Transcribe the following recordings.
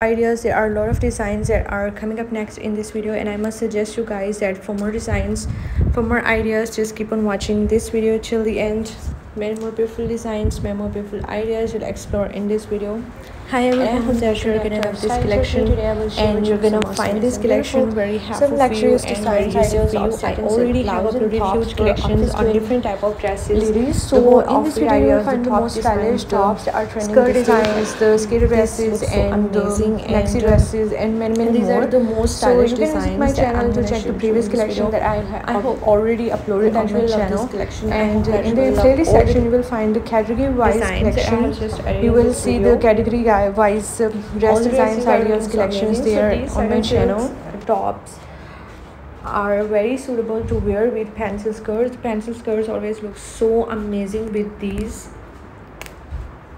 ideas there are a lot of designs that are coming up next in this video and i must suggest you guys that for more designs for more ideas just keep on watching this video till the end. Many more beautiful designs many more beautiful ideas you'll explore in this video Hi everyone, that you're gonna love this collection and you're gonna find this collection very helpful for you and very useful for you. I already have uploaded huge collections on different type of dresses. So in this video you'll find the most stylish tops are trending skirt designs, the skater dresses and the maxi dresses and many many these more. are the most stylish so you can visit my channel to check the previous collection that I have already uploaded on my channel. And in the playlist section you will find the category wise designs have collection you will see the category gui- wise uh, dress designs ideas collections amazing. So there on my channel. Tops are very suitable to wear with pencil skirts. Pencil skirts always look so amazing with these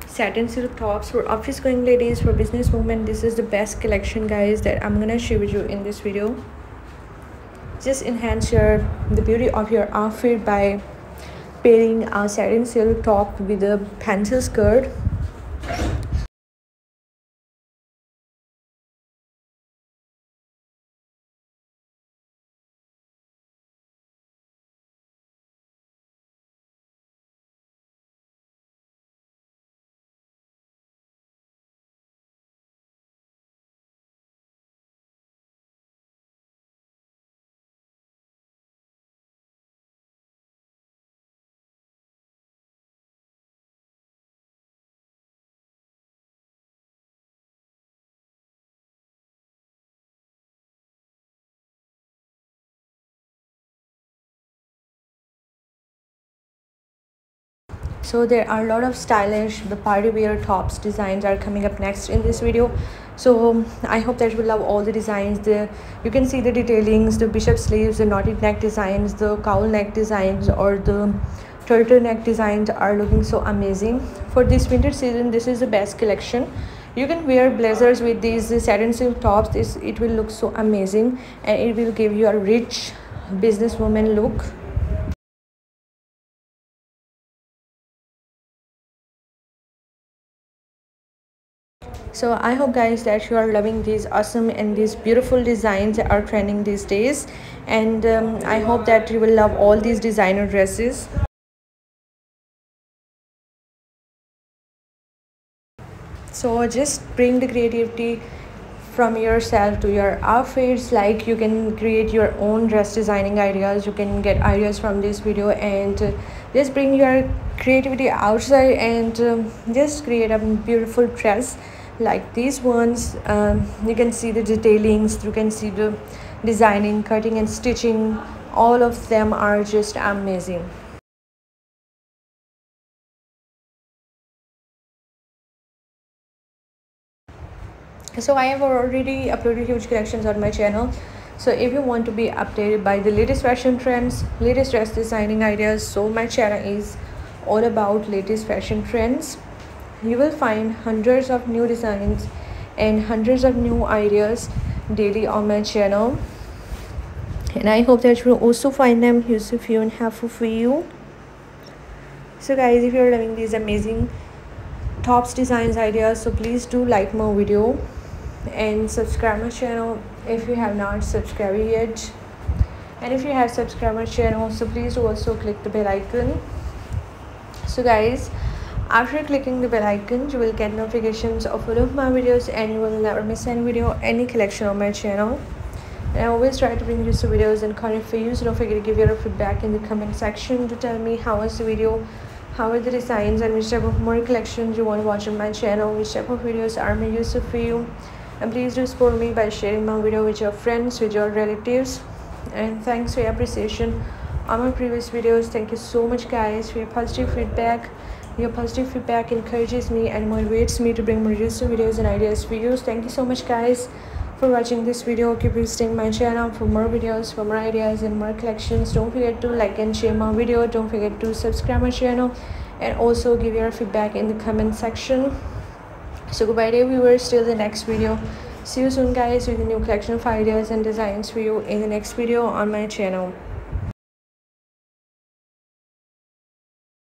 satin silk tops. For office going ladies for business women this is the best collection guys that i'm gonna share with you in this video. Just enhance your the beauty of your outfit by pairing a satin silk top with a pencil skirt so there are a lot of stylish the party wear tops designs are coming up next in this video. So um, i hope that you will love all the designs the you can see the detailings the bishop sleeves the knotted neck designs the cowl neck designs or the turtle neck designs are looking so amazing. For this winter season this is the best collection. You can wear blazers with these satin silk tops this it will look so amazing and it will give you a rich businesswoman look so i hope guys that you are loving these awesome and these beautiful designs that are trending these days. And um, i hope that you will love all these designer dresses. So just bring the creativity from yourself to your outfits. Like you can create your own dress designing ideas. You can get ideas from this video and just bring your creativity outside and um, just create a beautiful dress like these ones um, you can see the detailings you can see the designing cutting and stitching all of them are just amazing. So i have already uploaded huge collections on my channel. So if you want to be updated by the latest fashion trends latest dress designing ideas so my channel is all about latest fashion trends you will find hundreds of new designs and hundreds of new ideas daily on my channel. And i hope that you will also find them useful and helpful for you. So guys if you're loving these amazing tops designs ideas so please do like my video and subscribe my channel if you have not subscribed yet. And if you have subscribed my channel so please also click the bell icon. So guys after clicking the bell icon you will get notifications of all of my videos and you will never miss any video any collection on my channel. And i always try to bring you some videos and content for you so don't forget to give your feedback in the comment section to tell me how was the video how are the designs and which type of more collections you want to watch on my channel which type of videos are more useful for you. And please do support me by sharing my video with your friends with your relatives. And thanks for your appreciation on my previous videos. Thank you so much guys for your positive feedback your positive feedback encourages me and motivates me to bring more useful videos and ideas for you. Thank you so much guys for watching this video. Keep visiting my channel for more videos for more ideas and more collections. Don't forget to like and share my video. Don't forget to subscribe my channel and also give your feedback in the comment section. So goodbye dear viewers. Till the next video. See you soon guys with a new collection of ideas and designs for you in the next video on my channel